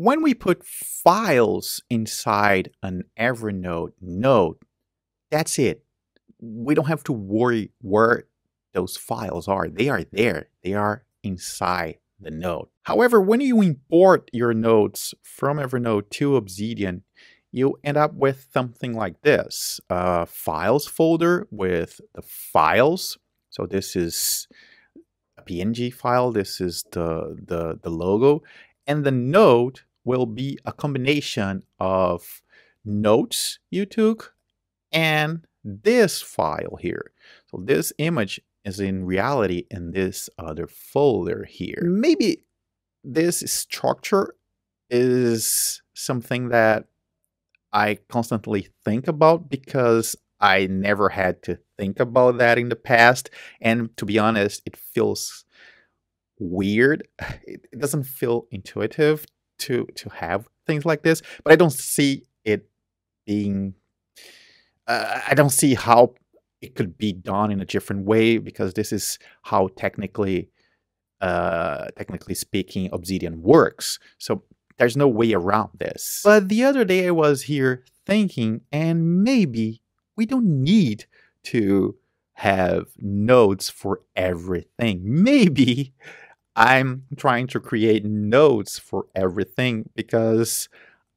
When we put files inside an Evernote note, that's it. We don't have to worry where those files are. They are there. They are inside the note. However, when you import your notes from Evernote to Obsidian, you end up with something like this, a files folder with the files. So this is a PNG file. This is the, the, the logo. And the note will be a combination of notes you took and this file here. So this image is in reality in this other folder here. Maybe this structure is something that I constantly think about because I never had to think about that in the past. And to be honest, it feels weird. It doesn't feel intuitive to to have things like this, but I don't see it being uh, I don't see how it could be done in a different way because this is how technically uh, technically speaking Obsidian works. So there's no way around this. But the other day I was here thinking, and maybe we don't need to have notes for everything. Maybe I'm trying to create notes for everything because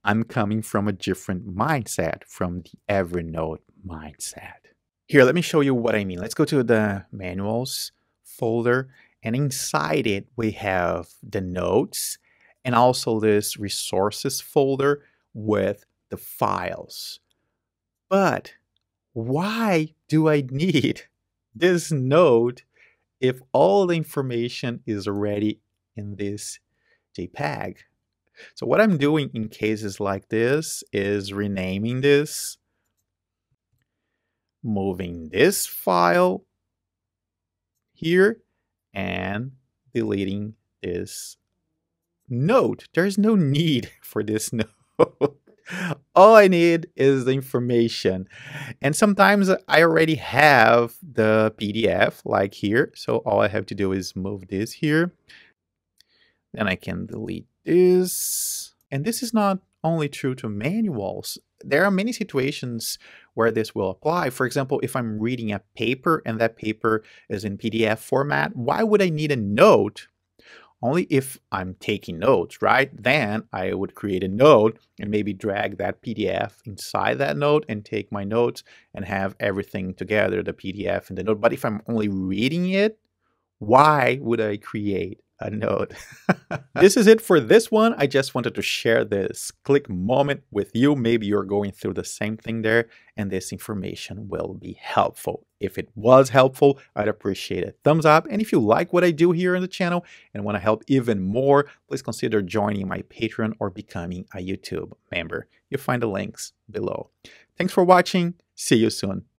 I'm coming from a different mindset, from the Evernote mindset. Here, let me show you what I mean. Let's go to the manuals folder, and inside it, we have the notes and also this resources folder with the files. But why do I need this note if all the information is already in this JPEG? So what I'm doing in cases like this is renaming this, moving this file here, and deleting this note. There's no need for this note. All I need is the information. And sometimes I already have the PDF like here. So all I have to do is move this here. Then I can delete this. And this is not only true to manuals. There are many situations where this will apply. For example, if I'm reading a paper and that paper is in PDF format, why would I need a note only if I'm taking notes, right? Then I would create a note and maybe drag that PDF inside that note and take my notes and have everything together, the PDF and the note. But if I'm only reading it, why would I create a note. this is it for this one. I just wanted to share this click moment with you. Maybe you're going through the same thing there and this information will be helpful. If it was helpful, I'd appreciate a thumbs up. And if you like what I do here on the channel and want to help even more, please consider joining my Patreon or becoming a YouTube member. You'll find the links below. Thanks for watching. See you soon.